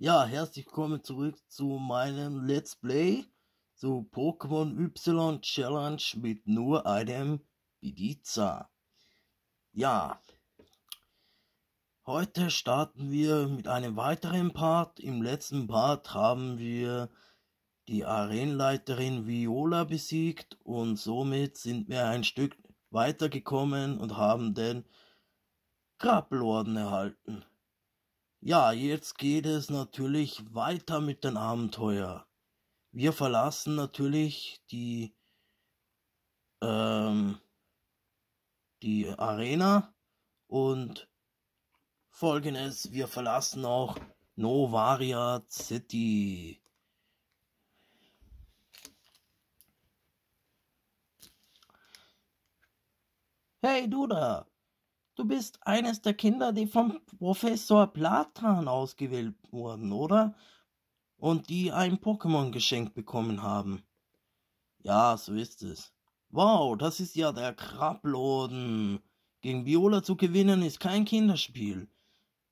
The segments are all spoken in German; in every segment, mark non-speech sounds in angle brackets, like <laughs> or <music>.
Ja, herzlich willkommen zurück zu meinem Let's Play zu Pokémon Y Challenge mit nur einem Bidiza. Ja, heute starten wir mit einem weiteren Part. Im letzten Part haben wir die Arenaleiterin Viola besiegt und somit sind wir ein Stück weitergekommen und haben den Krabbelorden erhalten. Ja, jetzt geht es natürlich weiter mit dem Abenteuer. Wir verlassen natürlich die, ähm, die Arena und folgendes, wir verlassen auch Novaria City. Hey du da, Du bist eines der Kinder, die vom Professor Platan ausgewählt wurden, oder? Und die ein Pokémon geschenkt bekommen haben. Ja, so ist es. Wow, das ist ja der Krabbloden. Gegen Viola zu gewinnen ist kein Kinderspiel.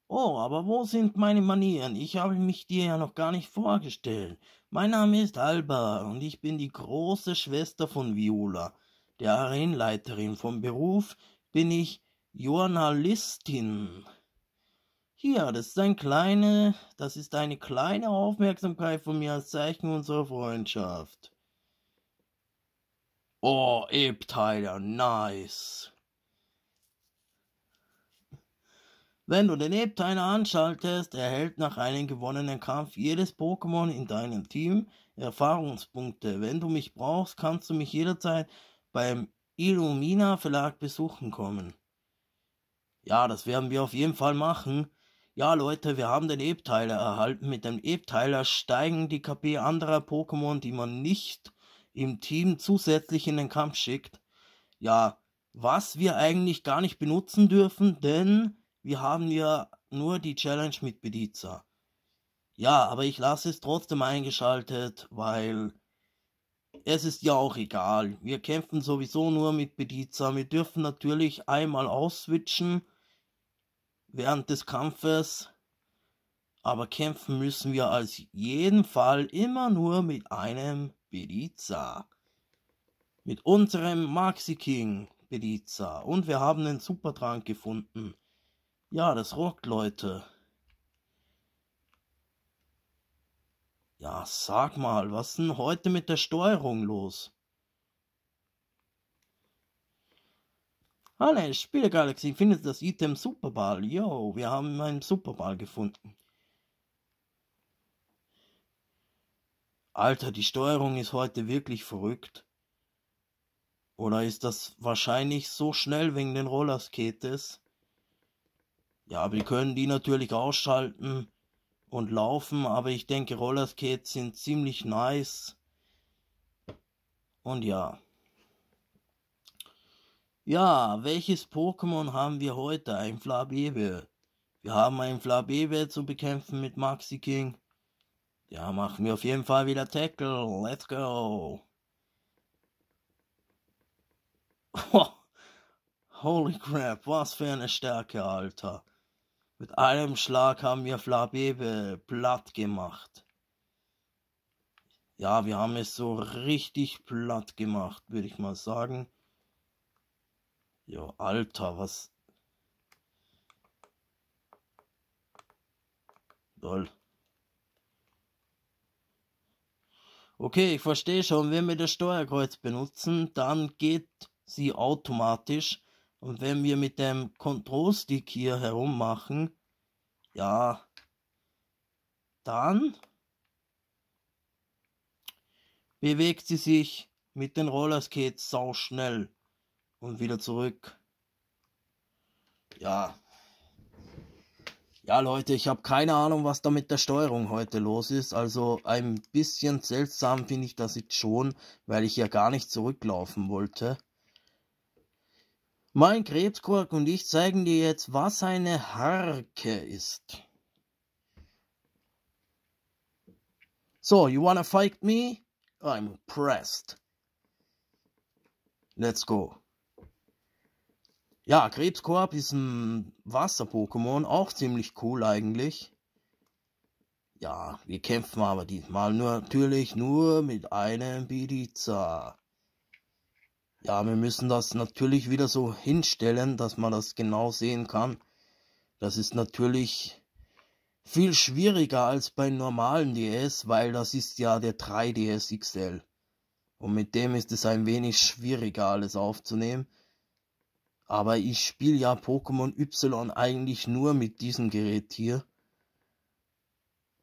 Oh, aber wo sind meine Manieren? Ich habe mich dir ja noch gar nicht vorgestellt. Mein Name ist Alba und ich bin die große Schwester von Viola, der Arenaleiterin. Vom Beruf bin ich Journalistin. Hier, das ist ein kleine, das ist eine kleine Aufmerksamkeit von mir als Zeichen unserer Freundschaft. Oh, Ebteiler, nice. Wenn du den Ebteiler anschaltest, erhält nach einem gewonnenen Kampf jedes Pokémon in deinem Team Erfahrungspunkte. Wenn du mich brauchst, kannst du mich jederzeit beim Illumina Verlag besuchen kommen. Ja, das werden wir auf jeden Fall machen. Ja, Leute, wir haben den Ebteiler erhalten. Mit dem Ebteiler steigen die KP anderer Pokémon, die man nicht im Team zusätzlich in den Kampf schickt. Ja, was wir eigentlich gar nicht benutzen dürfen, denn wir haben ja nur die Challenge mit Bediza. Ja, aber ich lasse es trotzdem eingeschaltet, weil es ist ja auch egal. Wir kämpfen sowieso nur mit Bediza. Wir dürfen natürlich einmal ausswitchen während des Kampfes, aber kämpfen müssen wir als jeden Fall immer nur mit einem Beliza. Mit unserem Maxi King Beliza. Und wir haben den Supertrank gefunden. Ja, das rockt, Leute. Ja, sag mal, was ist denn heute mit der Steuerung los? Alle Spielegalaxie findet das Item Superball. Yo, wir haben einen Superball gefunden. Alter, die Steuerung ist heute wirklich verrückt. Oder ist das wahrscheinlich so schnell wegen den Rollerskates? Ja, wir können die natürlich ausschalten und laufen, aber ich denke Rollerskates sind ziemlich nice. Und ja. Ja, welches Pokémon haben wir heute? Ein Flabebe. Wir haben ein Flabebe zu bekämpfen mit Maxi King. Ja, machen wir auf jeden Fall wieder Tackle. Let's go. <laughs> Holy crap, was für eine Stärke, Alter. Mit einem Schlag haben wir Flabebe platt gemacht. Ja, wir haben es so richtig platt gemacht, würde ich mal sagen. Jo, Alter, was. Lol. Okay, ich verstehe schon, wenn wir das Steuerkreuz benutzen, dann geht sie automatisch. Und wenn wir mit dem Control-Stick hier herummachen, ja, dann bewegt sie sich mit den Rollerskates sau schnell und wieder zurück. Ja. Ja, Leute, ich habe keine Ahnung, was da mit der Steuerung heute los ist. Also ein bisschen seltsam finde ich das jetzt schon, weil ich ja gar nicht zurücklaufen wollte. Mein Krebskork und ich zeigen dir jetzt, was eine Harke ist. So, you wanna fight me? I'm impressed. Let's go. Ja, Krebskorb ist ein Wasser-Pokémon, auch ziemlich cool eigentlich. Ja, wir kämpfen aber diesmal nur, natürlich nur mit einem Pizza. Ja, wir müssen das natürlich wieder so hinstellen, dass man das genau sehen kann. Das ist natürlich viel schwieriger als beim normalen DS, weil das ist ja der 3DS XL. Und mit dem ist es ein wenig schwieriger alles aufzunehmen. Aber ich spiele ja Pokémon Y eigentlich nur mit diesem Gerät hier.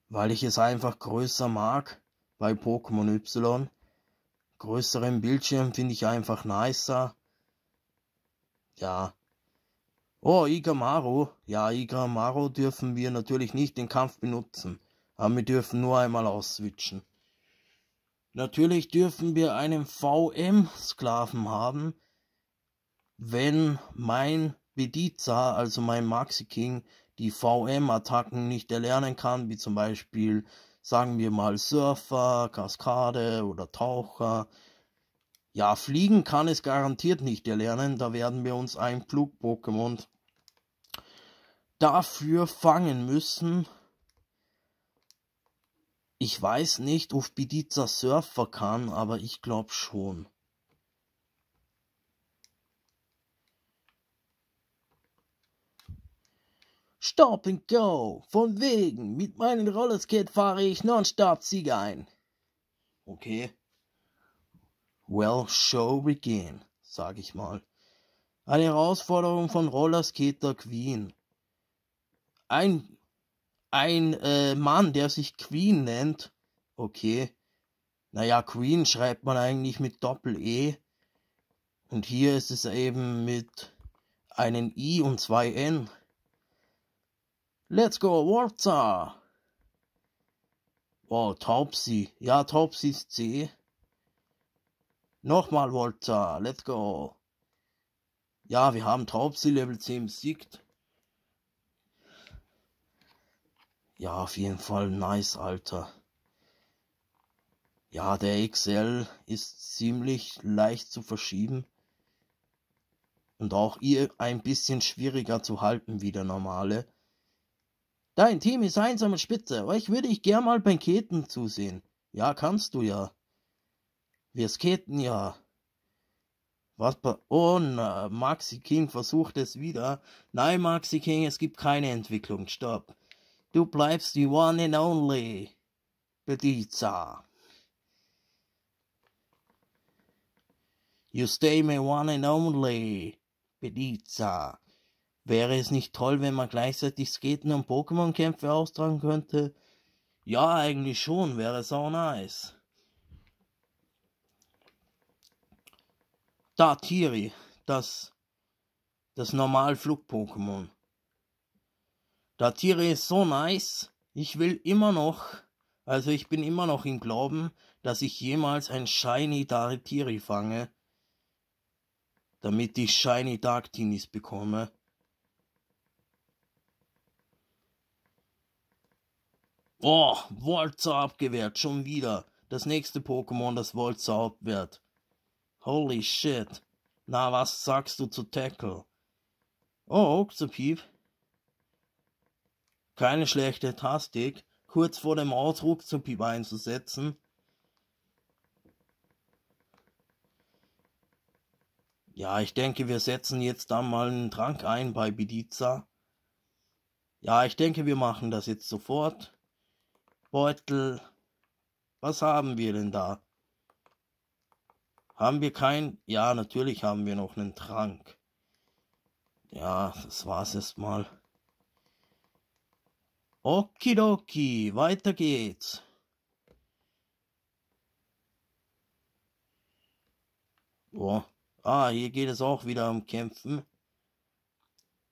Weil ich es einfach größer mag bei Pokémon Y. Größeren Bildschirm finde ich einfach nicer. Ja, Oh, Igamaru. Ja, Igamaru dürfen wir natürlich nicht den Kampf benutzen. Aber wir dürfen nur einmal ausswitchen. Natürlich dürfen wir einen VM-Sklaven haben, wenn mein Bediza, also mein Maxi King, die VM-Attacken nicht erlernen kann, wie zum Beispiel, sagen wir mal, Surfer, Kaskade oder Taucher. Ja, fliegen kann es garantiert nicht erlernen, da werden wir uns ein Flug-Pokémon dafür fangen müssen. Ich weiß nicht, ob Bidiza Surfer kann, aber ich glaube schon. Stop and go! Von wegen! Mit meinem Rollerskate fahre ich nonstop Sieg ein. Okay. Well, show begin, sag ich mal. Eine Herausforderung von Rollerskater Queen ein, ein äh, Mann, der sich Queen nennt, okay, naja, Queen schreibt man eigentlich mit Doppel-E. Und hier ist es eben mit einem I und zwei N. Let's go, Walter! Oh, Taubsi. Ja, Taubsi ist C. Nochmal Walter, let's go. Ja, wir haben Taubsi Level 10 besiegt. Ja, auf jeden Fall nice, Alter. Ja, der XL ist ziemlich leicht zu verschieben. Und auch ihr ein bisschen schwieriger zu halten wie der normale. Dein Team ist einsam und spitze. Euch würde ich gern mal beim Keten zusehen. Ja, kannst du ja. Wir skaten ja. Was bei... Oh, na, Maxi King versucht es wieder. Nein, Maxi King, es gibt keine Entwicklung. Stopp. Du bleibst die one and only Bediza. You stay my one and only Bediza. Wäre es nicht toll, wenn man gleichzeitig Skaten und Pokémon-Kämpfe austragen könnte? Ja, eigentlich schon, wäre so nice. Da Tiri, das, das Normal-Flug-Pokémon. Der Tiere ist so nice. Ich will immer noch, also ich bin immer noch im Glauben, dass ich jemals ein Shiny Daritiri fange, damit ich Shiny Dark Teenies bekomme. Oh, Volzer abgewehrt, schon wieder. Das nächste Pokémon, das Volzer abwehrt. Holy shit. Na, was sagst du zu Tackle? Oh, Oxapiep. Keine schlechte Tastik, kurz vor dem Ausdruck zum Piep einzusetzen. Ja, ich denke, wir setzen jetzt dann mal einen Trank ein bei Bidiza. Ja, ich denke, wir machen das jetzt sofort. Beutel. Was haben wir denn da? Haben wir kein... Ja, natürlich haben wir noch einen Trank. Ja, das war's erstmal. Okidoki, weiter geht's. Oh. Ah, hier geht es auch wieder um Kämpfen.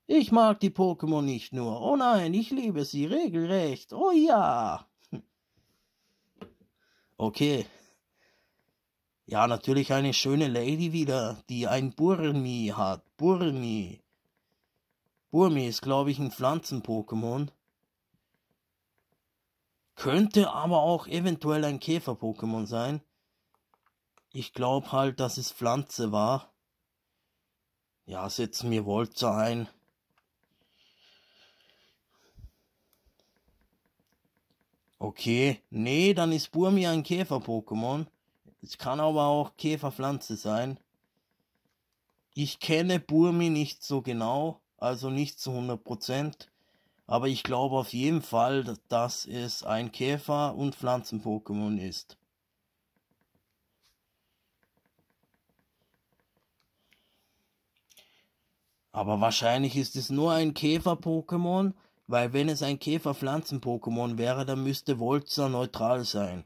Ich mag die Pokémon nicht nur. Oh nein, ich liebe sie regelrecht. Oh ja. Okay. Ja, natürlich eine schöne Lady wieder, die ein Burmi hat. Burmi. Burmi ist, glaube ich, ein Pflanzen-Pokémon. Könnte aber auch eventuell ein Käfer-Pokémon sein. Ich glaube halt, dass es Pflanze war. Ja, setzen wir Wolzer ein. Okay, nee, dann ist Burmi ein Käfer-Pokémon. Es kann aber auch Käferpflanze sein. Ich kenne Burmi nicht so genau, also nicht zu 100%, aber ich glaube auf jeden Fall, dass es ein Käfer- und Pflanzen-Pokémon ist. Aber wahrscheinlich ist es nur ein Käfer-Pokémon, weil wenn es ein Käfer-Pflanzen-Pokémon wäre, dann müsste Volza neutral sein.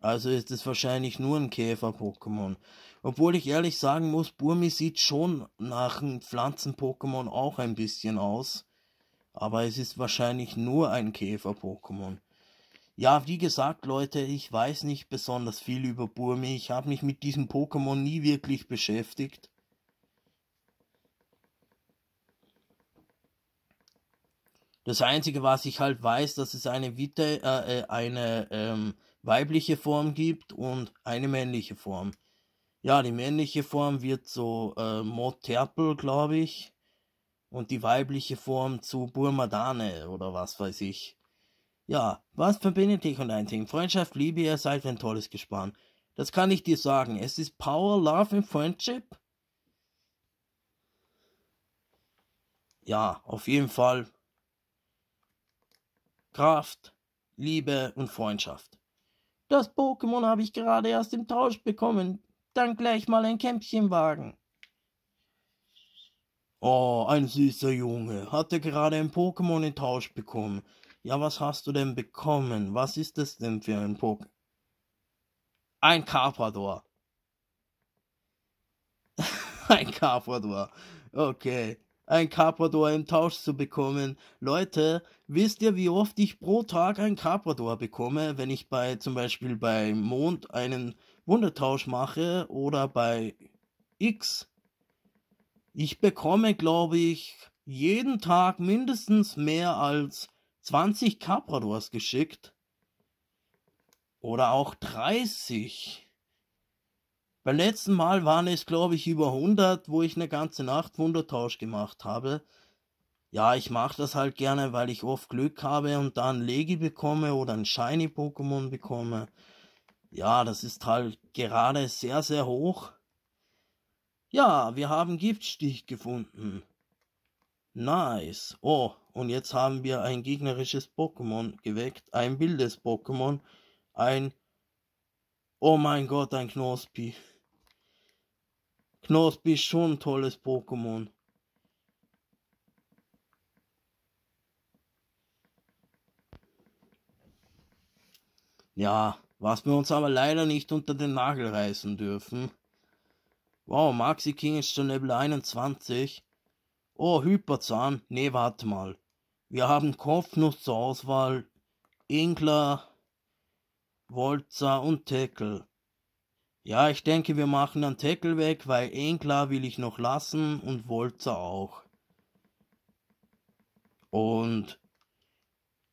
Also ist es wahrscheinlich nur ein Käfer-Pokémon. Obwohl ich ehrlich sagen muss, Burmi sieht schon nach einem Pflanzen-Pokémon auch ein bisschen aus. Aber es ist wahrscheinlich nur ein Käfer-Pokémon. Ja, wie gesagt, Leute, ich weiß nicht besonders viel über Burmi. Ich habe mich mit diesem Pokémon nie wirklich beschäftigt. Das Einzige, was ich halt weiß, dass es eine, Vite, äh, äh, eine ähm, weibliche Form gibt und eine männliche Form. Ja, die männliche Form wird so äh, Moterpel, glaube ich. Und die weibliche Form zu Burmadane oder was weiß ich. Ja, was verbindet dich und ein Team? Freundschaft, Liebe, ihr seid ein tolles Gespann. Das kann ich dir sagen. Es ist Power, Love and Friendship. Ja, auf jeden Fall Kraft, Liebe und Freundschaft. Das Pokémon habe ich gerade erst im Tausch bekommen. Dann gleich mal ein Kämpfchenwagen. Oh, ein süßer Junge. Hatte gerade ein Pokémon in Tausch bekommen. Ja, was hast du denn bekommen? Was ist das denn für ein Pokémon? Ein Carpador. <laughs> ein Carpador. Okay ein Carpador im Tausch zu bekommen. Leute, wisst ihr, wie oft ich pro Tag ein Carpador bekomme, wenn ich bei zum Beispiel bei Mond einen Wundertausch mache oder bei X? Ich bekomme, glaube ich, jeden Tag mindestens mehr als 20 Carpadors geschickt. Oder auch 30. Beim letzten Mal waren es, glaube ich, über 100, wo ich eine ganze Nacht Wundertausch gemacht habe. Ja, ich mache das halt gerne, weil ich oft Glück habe und dann Legi bekomme oder ein Shiny Pokémon bekomme. Ja, das ist halt gerade sehr, sehr hoch. Ja, wir haben Giftstich gefunden. Nice. Oh, und jetzt haben wir ein gegnerisches Pokémon geweckt. Ein wildes Pokémon. Ein... Oh mein Gott, ein Knospi. Knospi ist schon ein tolles Pokémon. Ja, was wir uns aber leider nicht unter den Nagel reißen dürfen. Wow, Maxi King ist schon Level 21. Oh, Hyperzahn. Nee, warte mal. Wir haben Kopfnuss zur Auswahl. Inkler, Volza und Tackle. Ja, ich denke, wir machen dann Tackle weg, weil Enklar will ich noch lassen und Wolzer auch. Und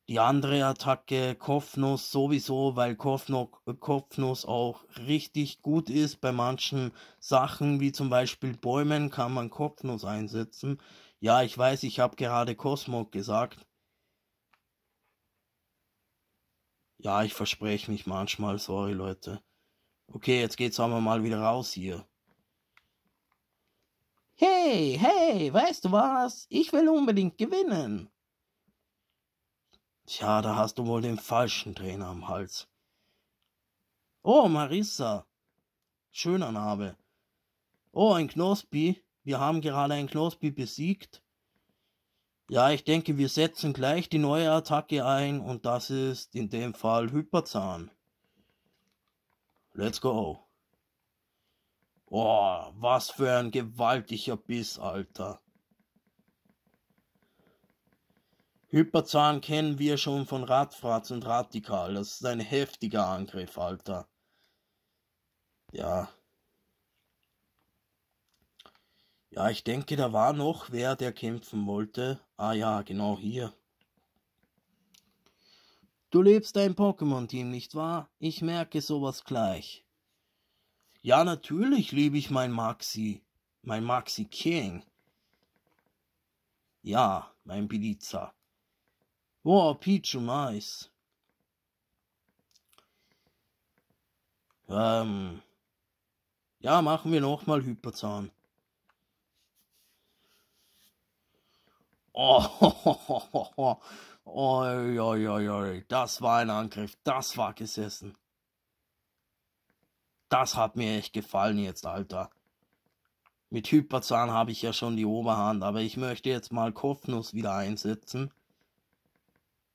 die andere Attacke, Kopfnuss sowieso, weil Kopfnuss auch richtig gut ist. Bei manchen Sachen, wie zum Beispiel Bäumen, kann man Kopfnuss einsetzen. Ja, ich weiß, ich habe gerade Cosmo gesagt. Ja, ich verspreche mich manchmal, sorry Leute. Okay, jetzt geht's aber mal wieder raus hier. Hey, hey, weißt du was? Ich will unbedingt gewinnen. Tja, da hast du wohl den falschen Trainer am Hals. Oh, Marissa. Schöner Name. Oh, ein Knospi. Wir haben gerade ein Knospi besiegt. Ja, ich denke, wir setzen gleich die neue Attacke ein und das ist in dem Fall Hyperzahn. Let's go. Oh, was für ein gewaltiger Biss, Alter. Hyperzahn kennen wir schon von Radfratz und Radikal. Das ist ein heftiger Angriff, Alter. Ja. Ja, ich denke, da war noch wer, der kämpfen wollte. Ah ja, genau hier. Du lebst dein Pokémon-Team, nicht wahr? Ich merke sowas gleich. Ja, natürlich liebe ich mein Maxi. Mein Maxi King. Ja, mein Pizza. Wow, Pichu, nice. Ähm, ja, machen wir nochmal Hyperzahn. Oh, <laughs> oh, oi, oi, oi, oi, das war ein Angriff, das war gesessen. Das hat mir echt gefallen jetzt, Alter. Mit Hyperzahn habe ich ja schon die Oberhand, aber ich möchte jetzt mal Kopfnuss wieder einsetzen.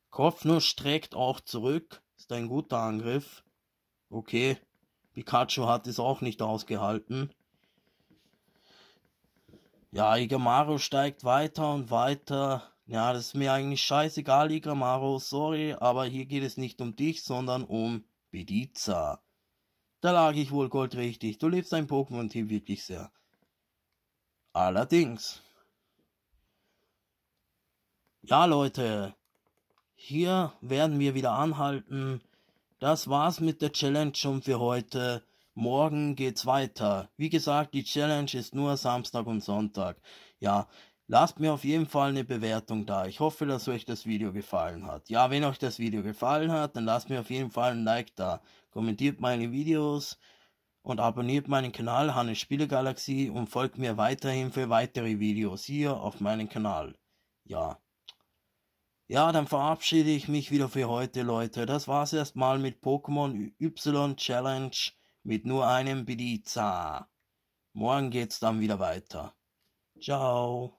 Kopfnuss streckt auch zurück, ist ein guter Angriff. Okay, Pikachu hat es auch nicht ausgehalten. Ja, Igamaru steigt weiter und weiter. Ja, das ist mir eigentlich scheißegal, Igamaru, sorry, aber hier geht es nicht um dich, sondern um Bediza. Da lag ich wohl goldrichtig. Du liebst dein Pokémon-Team wirklich sehr. Allerdings. Ja, Leute. Hier werden wir wieder anhalten. Das war's mit der Challenge schon für heute. Morgen geht's weiter. Wie gesagt, die Challenge ist nur Samstag und Sonntag. Ja, lasst mir auf jeden Fall eine Bewertung da. Ich hoffe, dass euch das Video gefallen hat. Ja, wenn euch das Video gefallen hat, dann lasst mir auf jeden Fall ein Like da. Kommentiert meine Videos und abonniert meinen Kanal Hannes Spielegalaxie und folgt mir weiterhin für weitere Videos hier auf meinem Kanal. Ja. Ja, dann verabschiede ich mich wieder für heute, Leute. Das war's erstmal mit Pokémon Y Challenge mit nur einem Bediza. Morgen geht's dann wieder weiter. Ciao.